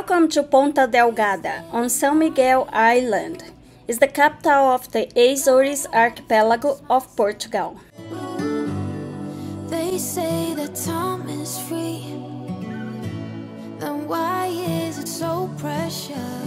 Welcome to Ponta Delgada on São Miguel Island. It's the capital of the Azores archipelago of Portugal. They say that time is free. Then why is it so precious?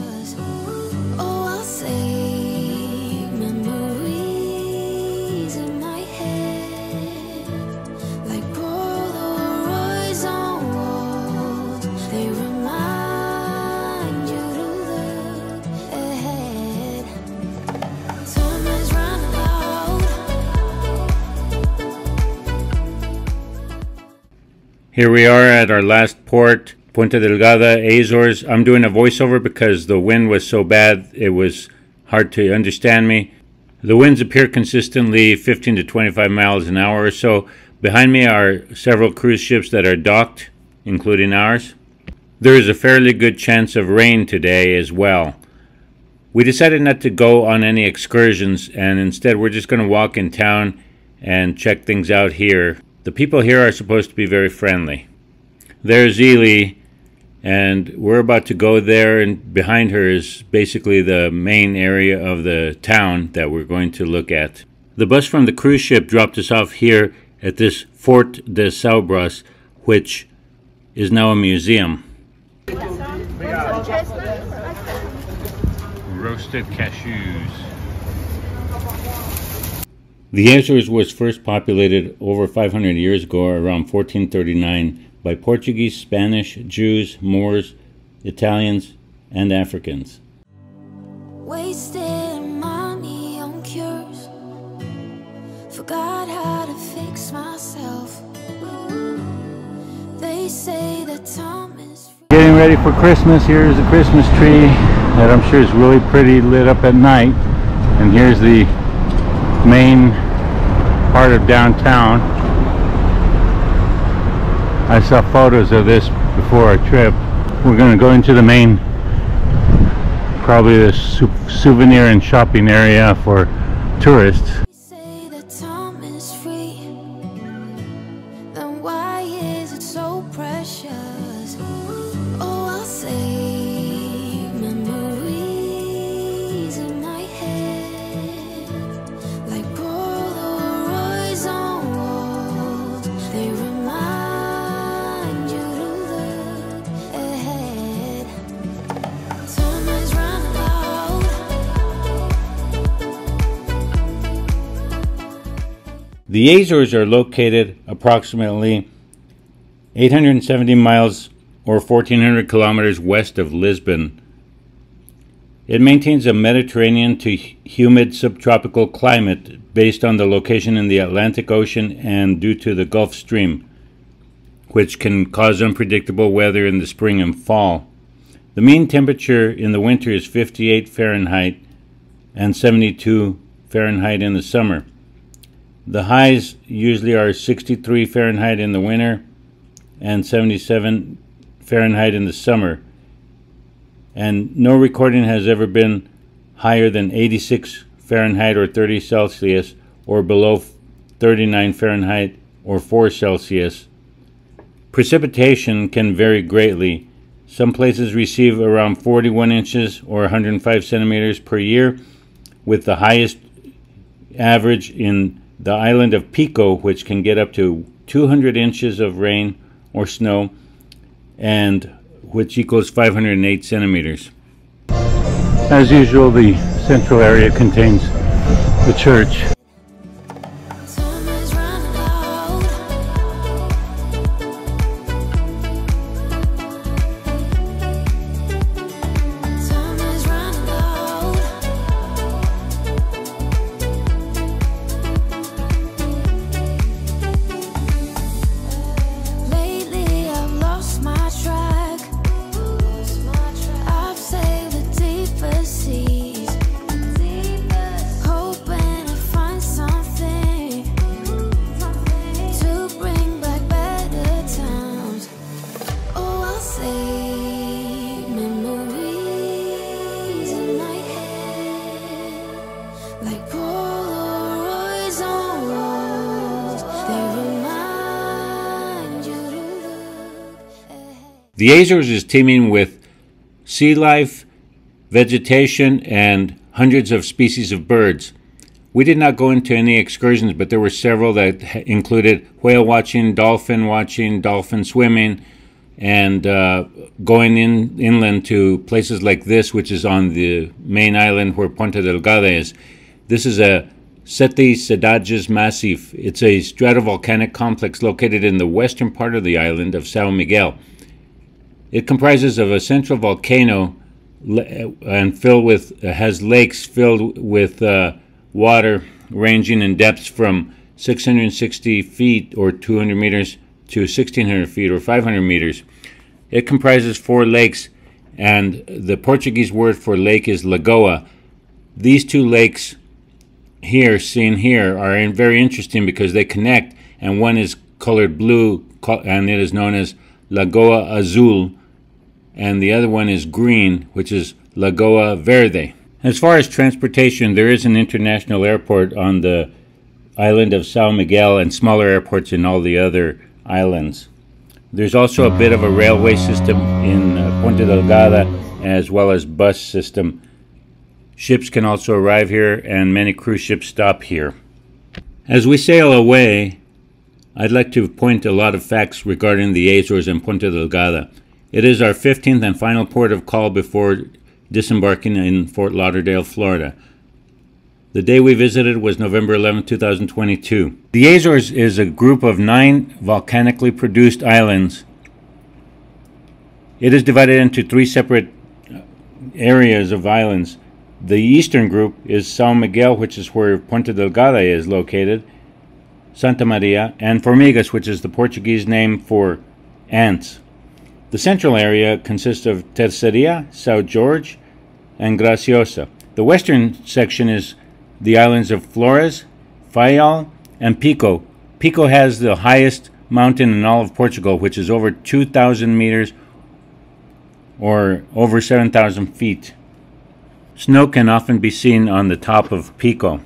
Here we are at our last port, Ponta Delgada, Azores. I'm doing a voiceover because the wind was so bad it was hard to understand me. The winds appear consistently 15 to 25 miles an hour or so. Behind me are several cruise ships that are docked, including ours. There is a fairly good chance of rain today as well. We decided not to go on any excursions and instead we're just going to walk in town and check things out here. The people here are supposed to be very friendly. There's Ely, and we're about to go there, and behind her is basically the main area of the town that we're going to look at. The bus from the cruise ship dropped us off here at this Fort de São Brás, which is now a museum. Roasted cashews. The Azores was first populated over 500 years ago, around 1439, by Portuguese, Spanish, Jews, Moors, Italians, and Africans. money on cures. Forgot how to fix myself. They say that time is Getting ready for Christmas. Here's the Christmas tree that I'm sure is really pretty lit up at night. And here's the main part of downtown. I saw photos of this before our trip. We're going to go into the main, probably the souvenir and shopping area for tourists. The Azores are located approximately 870 miles or 1400 kilometers west of Lisbon. It maintains a Mediterranean to humid subtropical climate based on the location in the Atlantic Ocean and due to the Gulf Stream, which can cause unpredictable weather in the spring and fall. The mean temperature in the winter is 58 Fahrenheit and 72 Fahrenheit in the summer. The highs usually are 63 Fahrenheit in the winter and 77 Fahrenheit in the summer. And no recording has ever been higher than 86 Fahrenheit or 30 Celsius or below 39 Fahrenheit or 4 Celsius. Precipitation can vary greatly. Some places receive around 41 inches or 105 centimeters per year, with the highest average in the island of Pico, which can get up to 200 inches of rain or snow, and which equals 508 centimeters. As usual, the central area contains the church The Azores is teeming with sea life, vegetation, and hundreds of species of birds. We did not go into any excursions, but there were several that included whale watching, dolphin watching, dolphin swimming, and uh, going in inland to places like this, which is on the main island where Ponta Delgada is. This is a Sete Cidades Massif. It's a stratovolcanic complex located in the western part of the island of Sao Miguel. It comprises of a central volcano and filled with has lakes filled with uh, water ranging in depths from 660 feet or 200 meters to 1600 feet or 500 meters. It comprises four lakes, and the Portuguese word for lake is lagoa. These two lakes here, seen here, are very interesting because they connect, and one is colored blue, and it is known as Lagoa Azul, and the other one is green, which is Lagoa Verde. As far as transportation, there is an international airport on the island of Sao Miguel and smaller airports in all the other islands. There's also a bit of a railway system in uh, Delgada as well as bus system. Ships can also arrive here and many cruise ships stop here. As we sail away, I'd like to point a lot of facts regarding the Azores and Ponta Delgada. It is our 15th and final port of call before disembarking in Fort Lauderdale, Florida. The day we visited was November 11, 2022. The Azores is a group of nine volcanically produced islands. It is divided into three separate uh, areas of islands. The eastern group is Sao Miguel, which is where Ponta Delgada is located, Santa Maria, and Formigas, which is the Portuguese name for ants. The central area consists of Terceira, Sao Jorge, and Graciosa. The western section is the islands of Flores, Faial, and Pico. Pico has the highest mountain in all of Portugal, which is over 2,000 meters or over 7,000 feet. Snow can often be seen on the top of Pico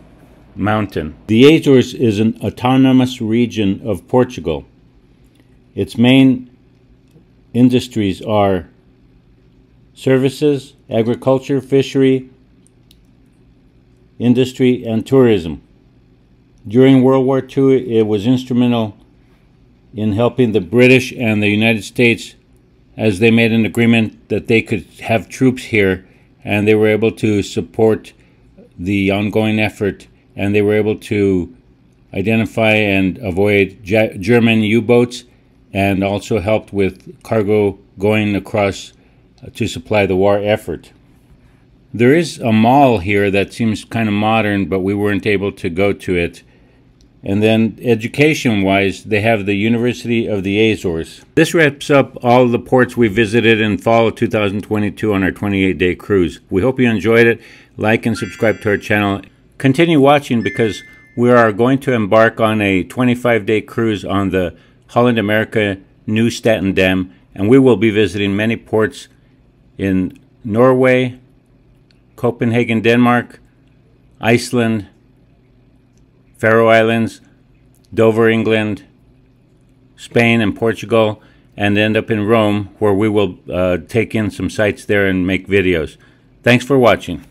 mountain. The Azores is an autonomous region of Portugal. Its main industries are services, agriculture, fishery, industry, and tourism. During World War II, it was instrumental in helping the British and the United States as they made an agreement that they could have troops here and they were able to support the ongoing effort and they were able to identify and avoid German U boats and also helped with cargo going across uh, to supply the war effort. There is a mall here that seems kind of modern, but we weren't able to go to it. And then education wise, they have the University of the Azores. This wraps up all the ports we visited in fall of 2022 on our 28 day cruise. We hope you enjoyed it. Like and subscribe to our channel. Continue watching because we are going to embark on a 25 day cruise on the Holland America Nieuw Dam, and we will be visiting many ports in Norway, Copenhagen, Denmark, Iceland, Faroe Islands, Dover, England, Spain, and Portugal, and end up in Rome, where we will uh, take in some sites there and make videos. Thanks for watching.